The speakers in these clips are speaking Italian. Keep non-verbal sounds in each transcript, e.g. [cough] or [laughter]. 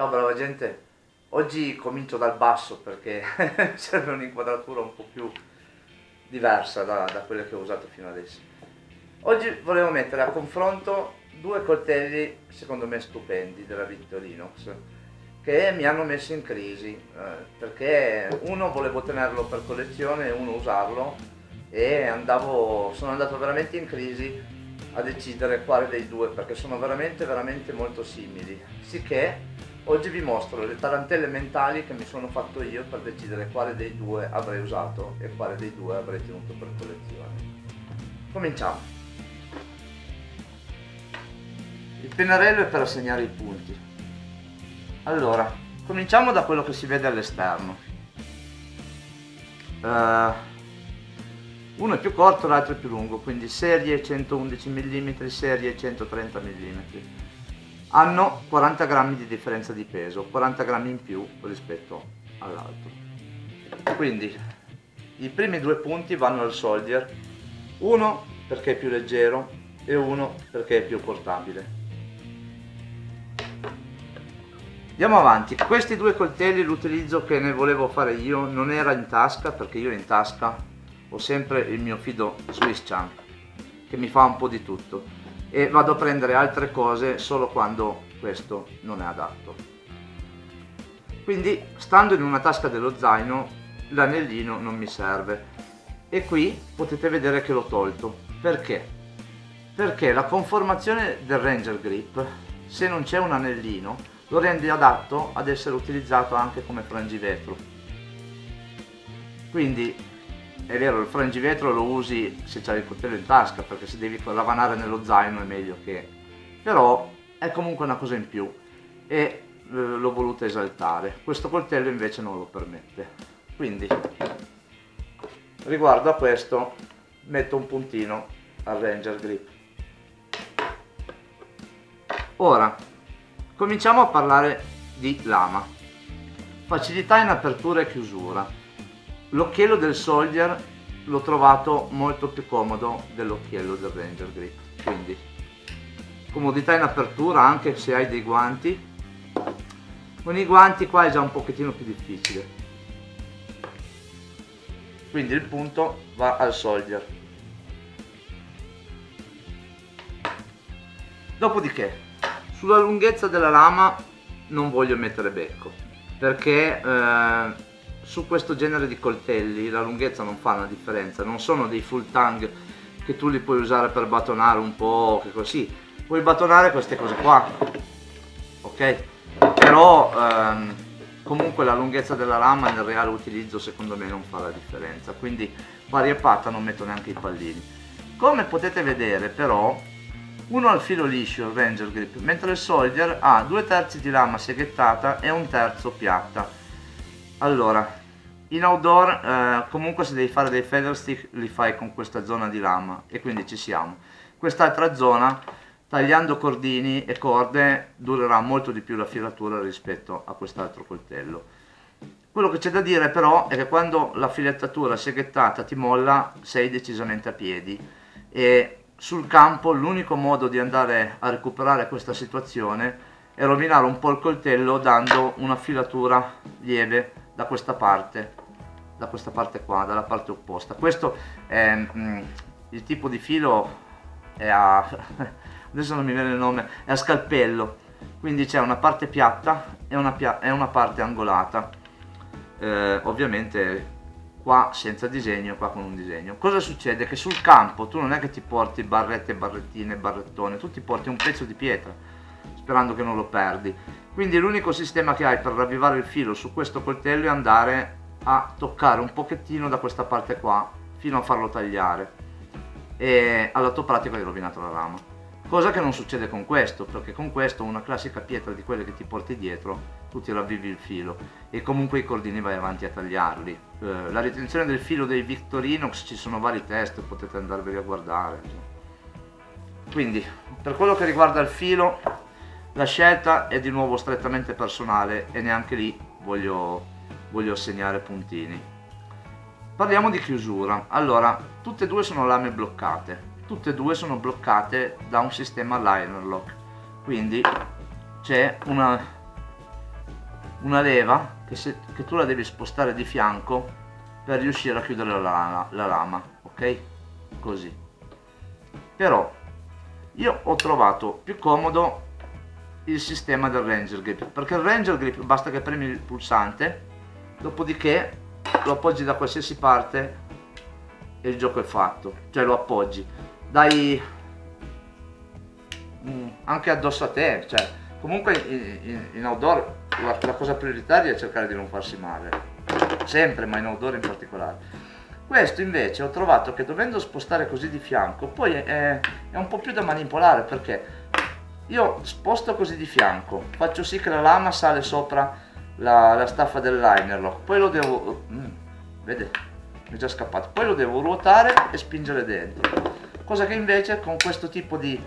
Ciao brava gente, oggi comincio dal basso perché [laughs] serve un'inquadratura un po' più diversa da, da, quelle che ho usato fino adesso. Oggi volevo mettere a confronto due coltelli secondo me stupendi della Victorinox che mi hanno messo in crisi eh, perché uno volevo tenerlo per collezione e uno usarlo e andavo, sono andato veramente in crisi a decidere quale dei due perché sono veramente veramente molto simili sicché Oggi vi mostro le tarantelle mentali che mi sono fatto io per decidere quale dei due avrei usato e quale dei due avrei tenuto per collezione. Cominciamo. Il pennarello è per assegnare i punti. Allora, cominciamo da quello che si vede all'esterno. Uh, uno è più corto, l'altro è più lungo, quindi serie 111 mm, serie 130 mm hanno 40 grammi di differenza di peso, 40 grammi in più rispetto all'altro. Quindi i primi due punti vanno al soldier, uno perché è più leggero e uno perché è più portabile. Andiamo avanti, questi due coltelli l'utilizzo che ne volevo fare io non era in tasca perché io in tasca ho sempre il mio fido Swiss Champ che mi fa un po' di tutto e vado a prendere altre cose solo quando questo non è adatto. Quindi stando in una tasca dello zaino l'anellino non mi serve e qui potete vedere che l'ho tolto. Perché? Perché la conformazione del Ranger Grip se non c'è un anellino lo rende adatto ad essere utilizzato anche come frangivetro. Quindi è vero, il frangivetro lo usi se c'hai il coltello in tasca, perché se devi ravanare nello zaino è meglio che... Però è comunque una cosa in più e eh, l'ho voluto esaltare. Questo coltello invece non lo permette. Quindi, riguardo a questo, metto un puntino al Ranger Grip. Ora, cominciamo a parlare di lama. Facilità in apertura e chiusura L'occhiello del Soldier l'ho trovato molto più comodo dell'occhiello del Ranger Grip, quindi comodità in apertura anche se hai dei guanti. Con i guanti qua è già un pochettino più difficile. Quindi il punto va al Soldier. Dopodiché, sulla lunghezza della lama non voglio mettere becco, perché eh, su questo genere di coltelli la lunghezza non fa una differenza, non sono dei full tang che tu li puoi usare per batonare un po', che così, puoi batonare queste cose qua, ok? Però ehm, comunque la lunghezza della lama nel reale utilizzo secondo me non fa la differenza, quindi pari e patta non metto neanche i pallini. Come potete vedere però uno ha il filo liscio, il Ranger Grip, mentre il Soldier ha due terzi di lama seghettata e un terzo piatta. Allora, in outdoor eh, comunque se devi fare dei feather stick li fai con questa zona di lama e quindi ci siamo. Quest'altra zona tagliando cordini e corde durerà molto di più la filatura rispetto a quest'altro coltello. Quello che c'è da dire però è che quando la filettatura seghettata ti molla sei decisamente a piedi e sul campo l'unico modo di andare a recuperare questa situazione è rovinare un po' il coltello dando una filatura lieve da questa parte da questa parte qua, dalla parte opposta. Questo è mh, mm, il tipo di filo è a [laughs] adesso non mi viene il nome, è a scalpello. Quindi c'è una parte piatta e una, pia e una parte angolata. Eh, ovviamente qua senza disegno, qua con un disegno. Cosa succede? Che sul campo tu non è che ti porti barrette, barrettine, barrettone, tu ti porti un pezzo di pietra, sperando che non lo perdi. Quindi l'unico sistema che hai per ravvivare il filo su questo coltello è andare a toccare un pochettino da questa parte qua fino a farlo tagliare. E all'atto pratico hai rovinato la lama cosa che non succede con questo perché con questo una classica pietra di quelle che ti porti dietro tu ti ravvivi il filo. E comunque i cordini vai avanti a tagliarli. Eh, la ritenzione del filo dei Victorinox ci sono vari test potete andarveli a guardare quindi per quello che riguarda il filo la scelta è di nuovo strettamente personale e neanche lì voglio voglio assegnare puntini. Parliamo di chiusura. Allora, tutte e due sono lame bloccate. Tutte e due sono bloccate da un sistema liner lock. Quindi c'è una, una leva che, se, che tu la devi spostare di fianco per riuscire a chiudere la, la lama ok così però io ho trovato più comodo il sistema del Ranger Grip perché il Ranger Grip basta che premi il pulsante dopodiché lo appoggi da qualsiasi parte e il gioco è fatto cioè lo appoggi. Dai mm, anche addosso a te cioè comunque in, in outdoor la, la, cosa prioritaria è cercare di non farsi male. Sempre ma in outdoor in particolare. Questo invece ho trovato che dovendo spostare così di fianco poi è, è un po' più da manipolare perché io sposto così di fianco faccio sì che la lama sale sopra la, la staffa lock. Poi lo devo mm, vede mi è già scappato. Poi lo devo ruotare e spingere dentro. Cosa che invece con questo tipo di,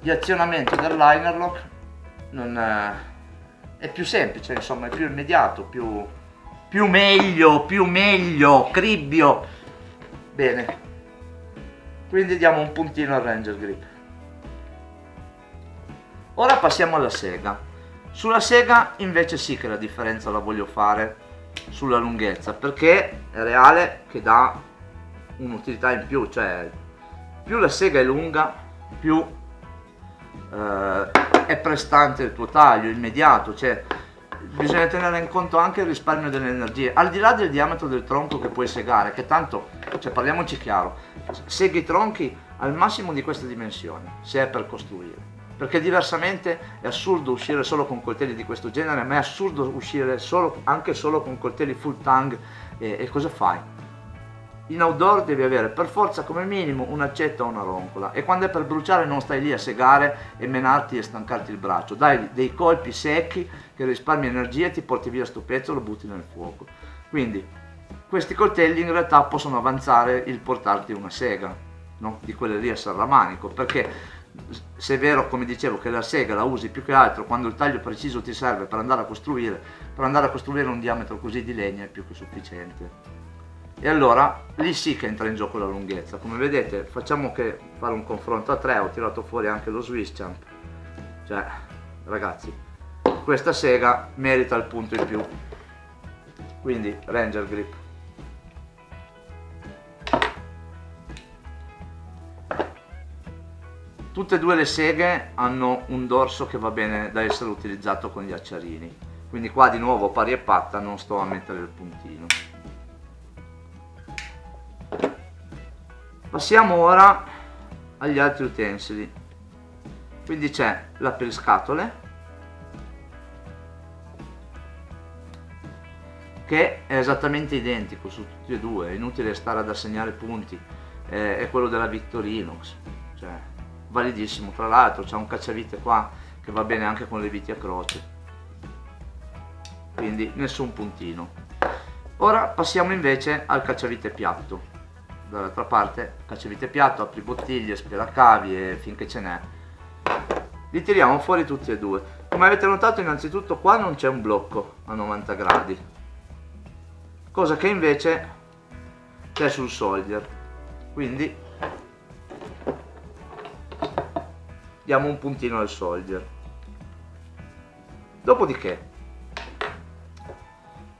di azionamento del liner lock non è, è più semplice insomma è più immediato più, più meglio più meglio cribbio. Bene. Quindi diamo un puntino al ranger grip. Ora passiamo alla sega. Sulla sega invece sì che la differenza la voglio fare sulla lunghezza perché è reale che dà un'utilità in più, cioè più la sega è lunga più eh, è prestante il tuo taglio, immediato, cioè bisogna tenere in conto anche il risparmio delle energie, al di là del diametro del tronco che puoi segare, che tanto, cioè parliamoci chiaro, seghi i tronchi al massimo di queste dimensioni, se è per costruire perché diversamente è assurdo uscire solo con coltelli di questo genere, ma è assurdo uscire solo, anche solo con coltelli full tang e, e cosa fai? In outdoor devi avere per forza come minimo un'accetta o una roncola e quando è per bruciare non stai lì a segare e menarti e stancarti il braccio, dai dei colpi secchi che risparmi energia e ti porti via sto pezzo e lo butti nel fuoco. Quindi questi coltelli in realtà possono avanzare il portarti una sega, no? di quelle lì a serramanico, perché se è vero come dicevo che la sega la usi più che altro quando il taglio preciso ti serve per andare a costruire per andare a costruire un diametro così di legno è più che sufficiente. E allora lì sì che entra in gioco la lunghezza. Come vedete facciamo che fare un confronto a tre ho tirato fuori anche lo Swiss Champ. Cioè ragazzi questa sega merita il punto in più. Quindi Ranger Grip Tutte e due le seghe hanno un dorso che va bene da essere utilizzato con gli acciarini, quindi qua di nuovo pari e patta non sto a mettere il puntino. Passiamo ora agli altri utensili, quindi c'è l'apriscatole che è esattamente identico su tutti e due, è inutile stare ad assegnare punti, è quello della Victorinox, validissimo. Tra l'altro c'è un cacciavite qua che va bene anche con le viti a croce. Quindi nessun puntino. Ora passiamo invece al cacciavite piatto. Dall'altra parte cacciavite piatto apri bottiglie spiracavi e finché ce n'è. Li tiriamo fuori tutti e due. Come avete notato innanzitutto qua non c'è un blocco a 90 gradi. Cosa che invece c'è sul soldier quindi diamo un puntino al soldier. Dopodiché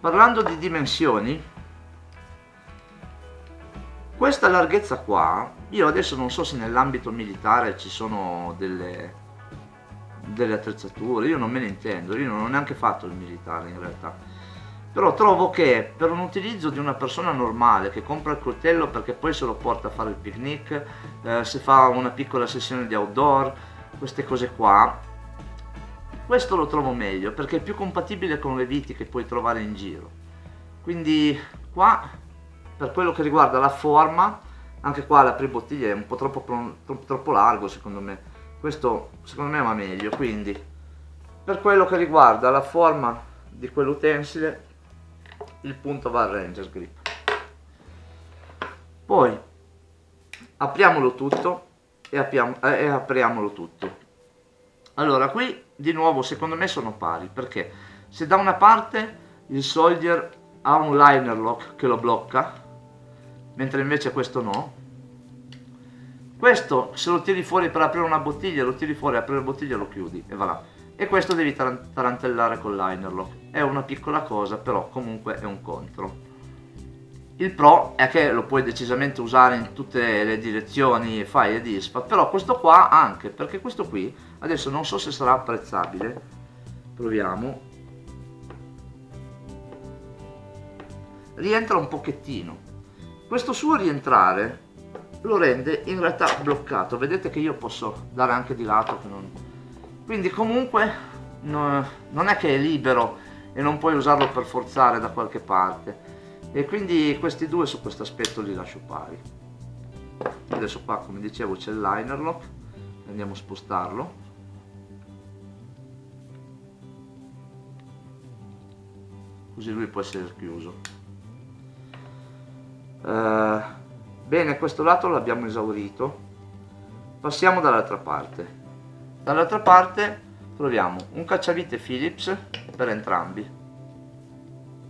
parlando di dimensioni questa larghezza qua io adesso non so se nell'ambito militare ci sono delle delle attrezzature io non me ne intendo io non ho neanche fatto il militare in realtà. Però trovo che per un utilizzo di una persona normale che compra il coltello perché poi se lo porta a fare il picnic eh, se fa una piccola sessione di outdoor queste cose qua questo lo trovo meglio perché è più compatibile con le viti che puoi trovare in giro. Quindi qua per quello che riguarda la forma anche qua la bottiglia è un po' troppo, troppo, troppo largo secondo me. Questo secondo me va meglio quindi. Per quello che riguarda la forma di quell'utensile il punto va al Ranger Grip. Poi apriamolo tutto e, apriamo, eh, e apriamolo tutto. Allora qui di nuovo secondo me sono pari perché se da una parte il soldier ha un liner lock che lo blocca mentre invece questo no questo se lo tiri fuori per aprire una bottiglia lo tiri fuori apri la bottiglia lo chiudi e va là. E questo devi tarantellare con linerlock è una piccola cosa però comunque è un contro il pro è che lo puoi decisamente usare in tutte le direzioni fai e disfa però questo qua anche perché questo qui adesso non so se sarà apprezzabile. Proviamo. Rientra un pochettino. Questo suo rientrare lo rende in realtà bloccato. Vedete che io posso dare anche di lato non... quindi comunque no, non è che è libero e non puoi usarlo per forzare da qualche parte e quindi questi due su questo aspetto li lascio pari. Adesso qua come dicevo c'è il liner lock andiamo a spostarlo. Così lui può essere chiuso. Uh, bene questo lato l'abbiamo esaurito. Passiamo dall'altra parte. Dall'altra parte troviamo un cacciavite Philips per entrambi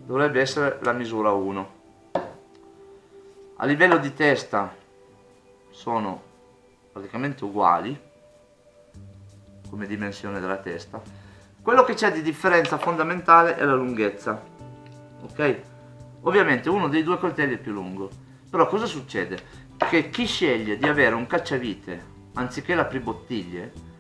dovrebbe essere la misura 1 a livello di testa sono praticamente uguali come dimensione della testa. Quello che c'è di differenza fondamentale è la lunghezza ok? Ovviamente uno dei due coltelli è più lungo. Però cosa succede? Che chi sceglie di avere un cacciavite anziché la pribottiglie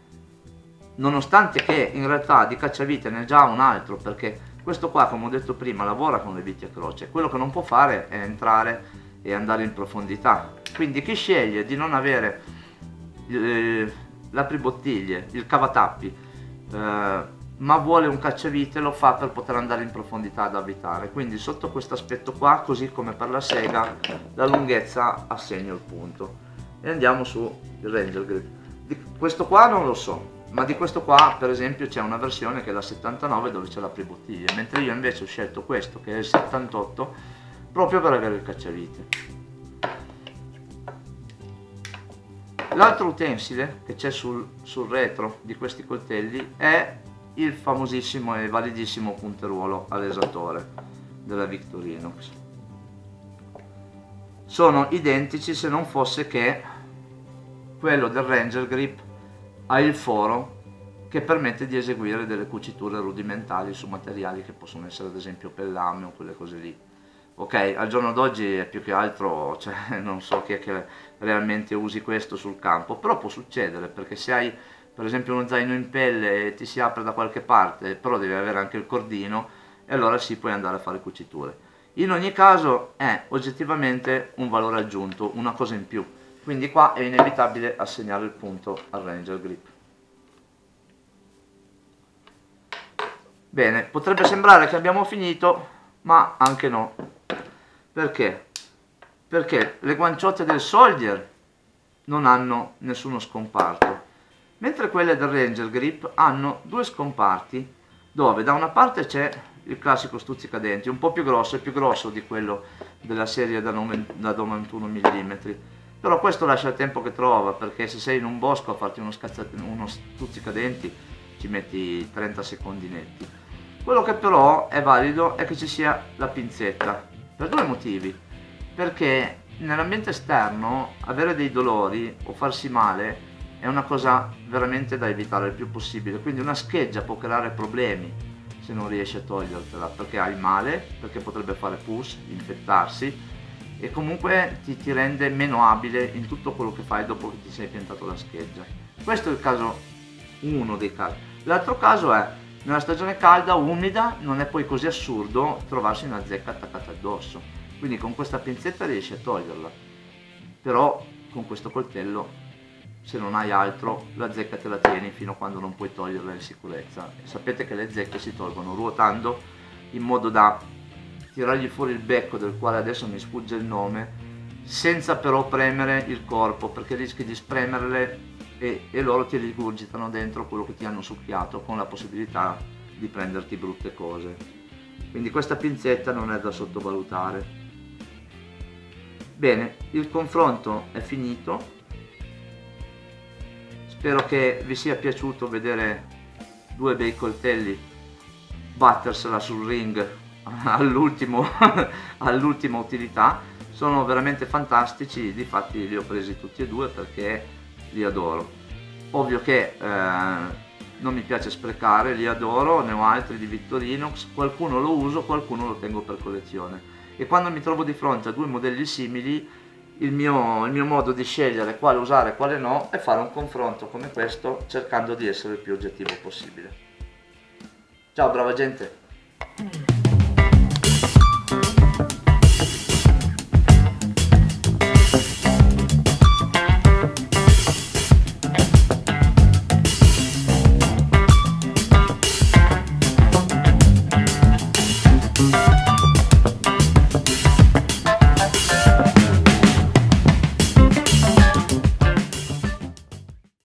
nonostante che in realtà di cacciavite ne ha già un altro perché questo qua, come ho detto prima, lavora con le viti a croce. Quello che non può fare è entrare e andare in profondità. Quindi chi sceglie di non avere eh, l'apribottiglie, il cavatappi, eh, ma vuole un cacciavite lo fa per poter andare in profondità ad abitare. Quindi sotto questo aspetto qua, così come per la sega, la lunghezza assegna il punto. E andiamo su il Ranger Grip. Questo qua non lo so, ma di questo qua per esempio c'è una versione che è la 79 dove c'è la pribottiglia mentre io invece ho scelto questo che è il 78 proprio per avere il cacciavite. L'altro utensile che c'è sul, sul retro di questi coltelli è il famosissimo e validissimo punteruolo alesatore della Victorinox sono identici se non fosse che quello del Ranger Grip ha il foro che permette di eseguire delle cuciture rudimentali su materiali che possono essere ad esempio pellame o quelle cose lì. Ok, al giorno d'oggi è più che altro, cioè, [laughs] non so chi è che realmente usi questo sul campo, però può succedere perché se hai per esempio uno zaino in pelle e ti si apre da qualche parte, però devi avere anche il cordino e allora sì puoi andare a fare cuciture. In ogni caso è oggettivamente un valore aggiunto, una cosa in più quindi qua è inevitabile assegnare il punto al Ranger Grip. Bene, potrebbe sembrare che abbiamo finito, ma anche no. Perché? Perché le guanciotte del Soldier non hanno nessuno scomparto, mentre quelle del Ranger Grip hanno due scomparti, dove da una parte c'è il classico stuzzicadenti, un po' più grosso, è più grosso di quello della serie da 91 mm, però questo lascia il tempo che trova perché se sei in un bosco a farti uno, uno stuzzicadenti ci metti 30 secondi netti. Quello che però è valido è che ci sia la pinzetta per due motivi. Perché nell'ambiente esterno avere dei dolori o farsi male è una cosa veramente da evitare il più possibile. Quindi una scheggia può creare problemi se non riesci a togliertela perché hai male perché potrebbe fare pus, infettarsi e comunque ti, ti, rende meno abile in tutto quello che fai dopo che ti sei piantato la scheggia. Questo è il caso, uno dei casi. L'altro caso è, nella stagione calda, umida, non è poi così assurdo trovarsi una zecca attaccata addosso. Quindi con questa pinzetta riesci a toglierla. Però con questo coltello, se non hai altro, la zecca te la tieni fino a quando non puoi toglierla in sicurezza. Sapete che le zecche si tolgono ruotando in modo da tirargli fuori il becco del quale adesso mi sfugge il nome senza però premere il corpo perché rischi di spremerle e, e loro ti rigurgitano dentro quello che ti hanno succhiato con la possibilità di prenderti brutte cose. Quindi questa pinzetta non è da sottovalutare. Bene il confronto è finito. Spero che vi sia piaciuto vedere due bei coltelli battersela sul ring [laughs] [laughs] all'ultima utilità sono veramente fantastici difatti li ho presi tutti e due perché li adoro ovvio che eh, non mi piace sprecare, li adoro, ne ho altri di Victorinox, qualcuno lo uso, qualcuno lo tengo per collezione. E quando mi trovo di fronte a due modelli simili, il mio, il mio modo di scegliere quale usare e quale no è fare un confronto come questo cercando di essere il più oggettivo possibile. Ciao brava gente!